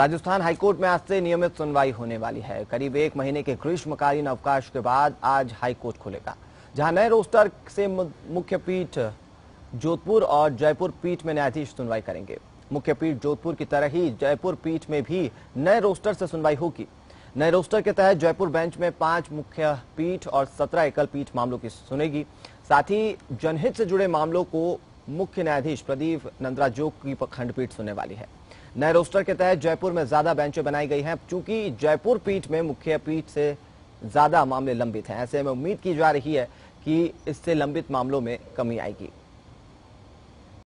Rajasthan high court में आज से नियमित सुनवाई होने वाली है। करीब एक महीने के ग्रीष्मकालीन अवकाश के बाद आज हाईकोर्ट खुलेगा, जहाँ नए रोस्टर से मुख्य पीठ जोधपुर और जयपुर पीठ में न्यायाधीश सुनवाई करेंगे। मुख्य पीठ जोधपुर की तरह ही जयपुर पीठ में भी नए रोस्टर से सुनवाई होगी। नए रोस्टर के तहत जयपुर बेंच में पाँच मुख्य पीठ और सत्रह एकल पीठ मामलों की सुनेगी। साथ ही जनहित से जुड़े मामलों को मुख्य न्यायाधीश प्रदीप नंद्राजोग की खंडपीठ सुनने वाली है। नए रोस्टर के तहत जयपुर में ज़्यादा बेंचें बनाई गई हैं। चूँकि जयपुर पीठ में मुख्य पीठ से ज़्यादा मामले लंबित हैं, ऐसे में उम्मीद की जा रही है कि इससे लंबित मामलों में कमी आएगी।